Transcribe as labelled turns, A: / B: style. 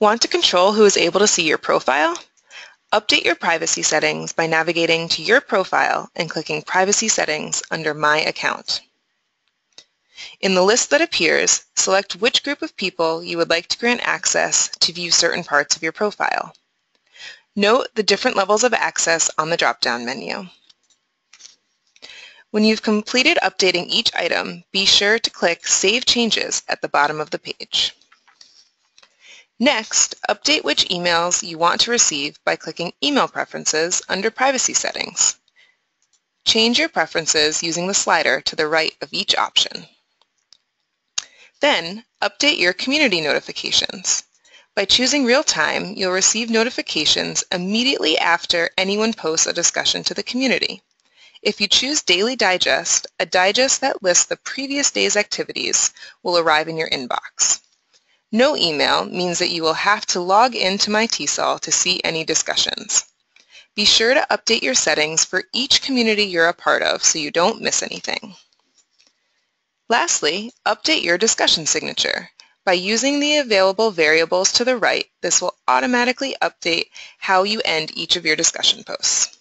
A: Want to control who is able to see your profile? Update your privacy settings by navigating to your profile and clicking Privacy Settings under My Account. In the list that appears, select which group of people you would like to grant access to view certain parts of your profile. Note the different levels of access on the drop-down menu. When you've completed updating each item, be sure to click Save Changes at the bottom of the page. Next, update which emails you want to receive by clicking Email Preferences under Privacy Settings. Change your preferences using the slider to the right of each option. Then, update your community notifications. By choosing real time, you'll receive notifications immediately after anyone posts a discussion to the community. If you choose Daily Digest, a digest that lists the previous day's activities will arrive in your inbox. No email means that you will have to log into My TESOL to see any discussions. Be sure to update your settings for each community you're a part of so you don't miss anything. Lastly, update your discussion signature. By using the available variables to the right, this will automatically update how you end each of your discussion posts.